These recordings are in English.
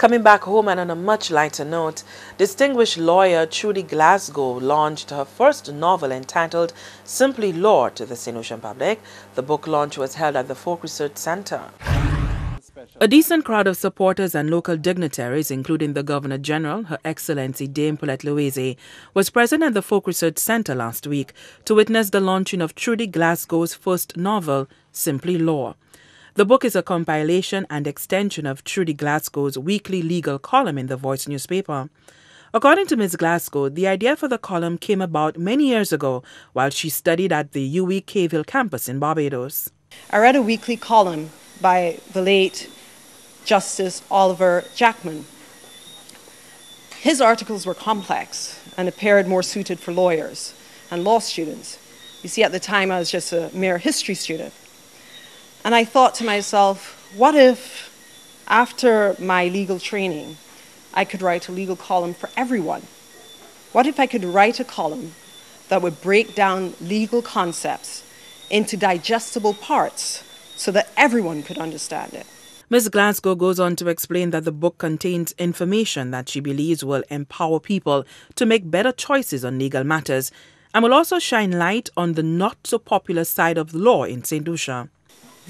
Coming back home and on a much lighter note, distinguished lawyer Trudy Glasgow launched her first novel entitled Simply Law to the St. Lucian public. The book launch was held at the Folk Research Center. A decent crowd of supporters and local dignitaries, including the Governor General, Her Excellency Dame Pearlette Louisy, was present at the Folk Research Center last week to witness the launching of Trudy Glasgow's first novel, Simply Law. The book is a compilation and extension of Trudy Glasgow's weekly legal column in the Voice newspaper. According to Ms. Glasgow, the idea for the column came about many years ago while she studied at the UWI Cave Hill campus in Barbados. I read a weekly column by the late Justice Oliver Jackman. His articles were complex and appeared more suited for lawyers and law students. You see, at the time I was just a mere history student. And I thought to myself, what if after my legal training, I could write a legal column for everyone? What if I could write a column that would break down legal concepts into digestible parts so that everyone could understand it? Ms. Glasgow goes on to explain that the book contains information that she believes will empower people to make better choices on legal matters and will also shine light on the not so popular side of the law in St. Lucia.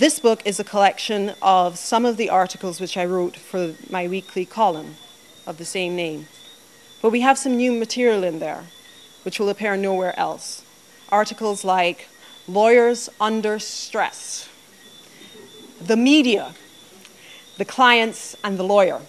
This book is a collection of some of the articles which I wrote for my weekly column of the same name. But we have some new material in there which will appear nowhere else. Articles like Lawyers Under Stress, The Media, The Clients and the Lawyer.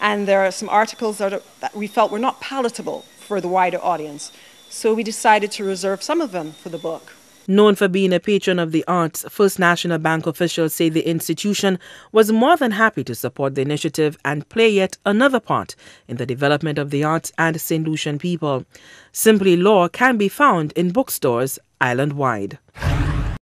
And there are some articles that, are, that we felt were not palatable for the wider audience, so we decided to reserve some of them for the book. Known for being a patron of the arts, First National Bank officials say the institution was more than happy to support the initiative and play yet another part in the development of the arts and St. Lucian people. Simply Law can be found in bookstores island wide.